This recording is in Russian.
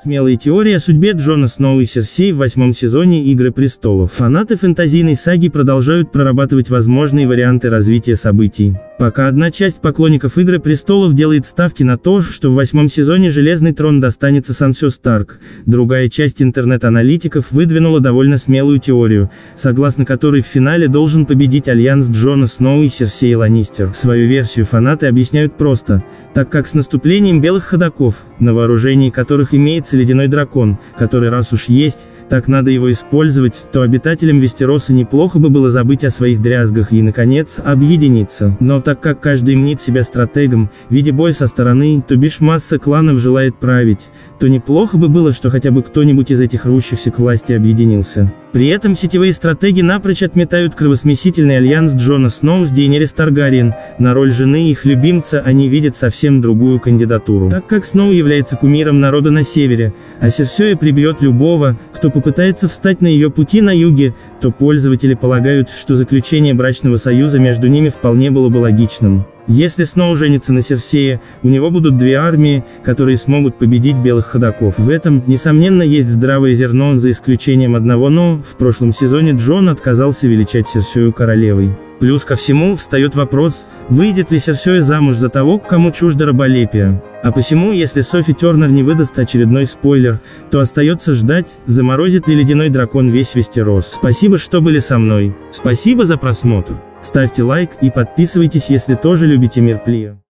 Смелая теория о судьбе Джона Сноу и Серсей в восьмом сезоне «Игры престолов». Фанаты фэнтезийной саги продолжают прорабатывать возможные варианты развития событий. Пока одна часть поклонников «Игры престолов» делает ставки на то, что в восьмом сезоне Железный трон достанется Сансё Старк, другая часть интернет-аналитиков выдвинула довольно смелую теорию, согласно которой в финале должен победить альянс Джона Сноу и Серсей Ланнистер. Свою версию фанаты объясняют просто, так как с наступлением белых ходаков, на вооружении которых имеется ледяной дракон, который раз уж есть, так надо его использовать, то обитателям Вестероса неплохо бы было забыть о своих дрязгах и, наконец, объединиться. Но так как каждый мнит себя стратегом, видя бой со стороны, то бишь масса кланов желает править, то неплохо бы было, что хотя бы кто-нибудь из этих рущихся к власти объединился. При этом сетевые стратеги напрочь отметают кровосмесительный альянс Джона Сноу с Дейнерис Таргариен, на роль жены их любимца они видят совсем другую кандидатуру. Так как Сноу является кумиром народа на севере, а Серсея прибьет любого, кто попытается встать на ее пути на юге, то пользователи полагают, что заключение брачного союза между ними вполне было бы логичным. Если Сноу женится на Серсее, у него будут две армии, которые смогут победить белых ходаков. В этом, несомненно, есть здравое зерно, за исключением одного «но», в прошлом сезоне Джон отказался величать Серсею королевой. Плюс ко всему, встает вопрос, выйдет ли Серсея замуж за того, кому чуждо раболепие. А посему, если Софи Тернер не выдаст очередной спойлер, то остается ждать, заморозит ли ледяной дракон весь Вестерос. Спасибо, что были со мной. Спасибо за просмотр. Ставьте лайк и подписывайтесь, если тоже любите мир Плия.